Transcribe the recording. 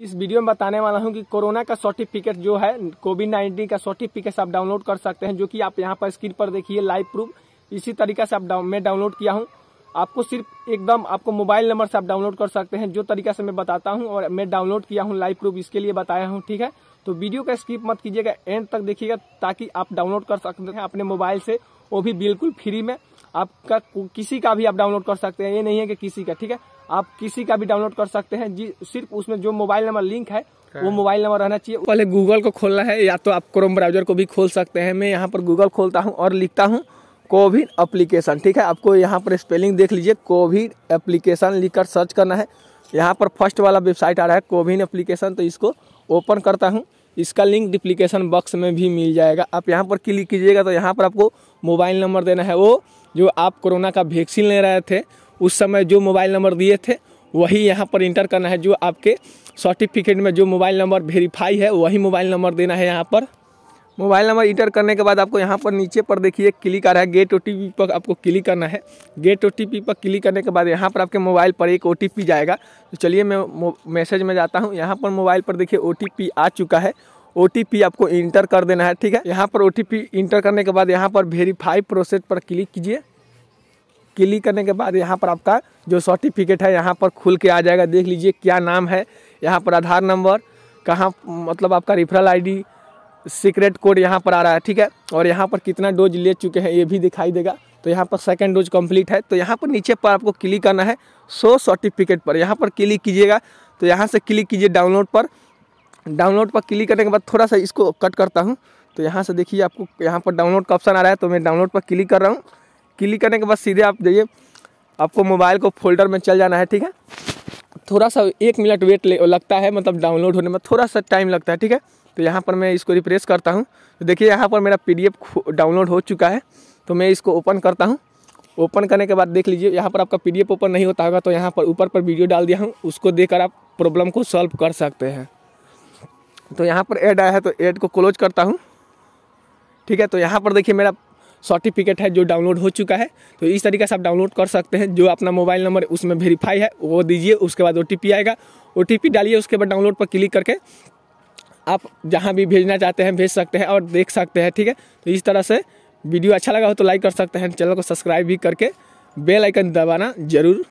इस वीडियो में बताने वाला हूँ कि कोरोना का सर्टिफिकेट जो है कोविड नाइन्टीन का सर्टिफिकेट आप डाउनलोड कर सकते हैं जो कि आप यहाँ पर स्क्रीन पर देखिए लाइव प्रूफ। इसी तरीके से आप डाउन, मैं डाउनलोड किया हूँ। आपको सिर्फ़ एकदम आपको मोबाइल नंबर से आप डाउनलोड कर सकते हैं जो तरीका से मैं बताता हूँ और मैं डाउनलोड किया हूँ लाइव प्रूफ इसके लिए बताया हूँ ठीक है? तो वीडियो का स्किप मत कीजिएगा एंड तक देखिएगा ताकि आप डाउनलोड कर सकते हैं अपने मोबाइल से वो भी बिल्कुल फ्री में। आपका किसी का भी आप डाउनलोड कर सकते हैं ये नहीं है कि किसी का ठीक है? आप किसी का भी डाउनलोड कर सकते हैं। जी सिर्फ़ उसमें जो मोबाइल नंबर लिंक है वो मोबाइल नंबर रहना चाहिए। पहले गूगल को खोलना है या तो आप क्रोम ब्राउज़र को भी खोल सकते हैं। मैं यहाँ पर गूगल खोलता हूँ और लिखता हूँ कोविड एप्लीकेशन ठीक है? आपको यहाँ पर स्पेलिंग देख लीजिए कोविड एप्लीकेशन लिखकर सर्च करना है। यहाँ पर फ़र्स्ट वाला वेबसाइट आ रहा है कोविन एप्लीकेशन तो इसको ओपन करता हूँ। इसका लिंक डिप्लीकेशन बॉक्स में भी मिल जाएगा। आप यहाँ पर क्लिक कीजिएगा तो यहाँ पर आपको मोबाइल नंबर देना है। वो जो आप कोरोना का वैक्सीन ले रहे थे उस समय जो मोबाइल नंबर दिए थे, वही यहाँ पर इंटर करना है जो आपके सर्टिफिकेट में जो मोबाइल नंबर वेरीफाई है, वही मोबाइल नंबर देना है यहाँ पर। मोबाइल नंबर इंटर करने के बाद आपको यहाँ पर नीचे पर देखिए क्लिक आ रहा है, गेट ओटीपी पर आपको क्लिक करना है। गेट ओटीपी पर क्लिक करने के बाद यहाँ पर आपके मोबाइल पर एक ओटीपी जाएगा। तो चलिए मैं मैसेज में जाता हूँ, यहाँ पर मोबाइल पर देखिए ओटीपी आ चुका है। ओटीपी आपको इंटर कर देना है, ठीक है? यहाँ पर ओ इंटर करने के बाद यहाँ पर वेरीफाई प्रोसेस पर क्लिक कीजिए। क्लिक करने के बाद यहाँ पर आपका जो सर्टिफिकेट है यहाँ पर खुल के आ जाएगा। देख लीजिए क्या नाम है। यहाँ पर आधार नंबर, कहाँ मतलब आपका रिफरल आईडी सीक्रेट कोड यहाँ पर आ रहा है, ठीक है? और यहाँ पर कितना डोज ले चुके हैं ये भी दिखाई देगा। तो यहाँ पर सेकेंड डोज कंप्लीट है। तो यहाँ पर नीचे पर आपको क्लिक करना है सो सर्टिफिकेट पर। यहाँ पर क्लिक कीजिएगा। तो यहाँ से क्लिक कीजिए डाउनलोड पर। डाउनलोड पर क्लिक करने के बाद थोड़ा सा इसको कट करता हूँ। तो यहाँ से देखिए आपको, यहाँ पर डाउनलोड का ऑप्शन आ रहा है। तो मैं डाउनलोड पर क्लिक कर रहा हूँ। क्लिक करने के बाद सीधे आप जाइए, आपको मोबाइल को फोल्डर में चल जाना है, ठीक है? थोड़ा सा एक मिनट वेट लगता है मतलब डाउनलोड होने में थोड़ा सा टाइम लगता है, ठीक है? तो यहाँ पर मैं इसको रिप्रेस करता हूँ। तो देखिए, यहाँ पर मेरा पीडीएफ डाउनलोड हो चुका है तो मैं इसको ओपन करता हूँ। ओपन करने के बाद देख लीजिए, यहाँ पर आपका पीडीएफ ओपन नहीं होता होगा तो यहाँ पर ऊपर पर वीडियो डाल दिया हूँ, उसको देकर आप प्रॉब्लम को सॉल्व कर सकते हैं। तो यहाँ पर ऐड आया है तो ऐड को क्लोज करता हूँ। ठीक है तो यहाँ पर देखिए मेरा सर्टिफिकेट है जो डाउनलोड हो चुका है। तो इस तरीके से आप डाउनलोड कर सकते हैं। जो अपना मोबाइल नंबर उसमें वेरीफाई है, वो दीजिए, उसके बाद ओटीपी आएगा। ओटीपी डालिए, उसके बाद डाउनलोड पर क्लिक करके आप जहाँ भी भेजना चाहते हैं, भेज सकते हैं और देख सकते हैं, ठीक है? तो इस तरह से वीडियो अच्छा लगा हो तो लाइक कर सकते हैं। चैनल को सब्सक्राइब भी करके बेल आइकन दबाना ज़रूर।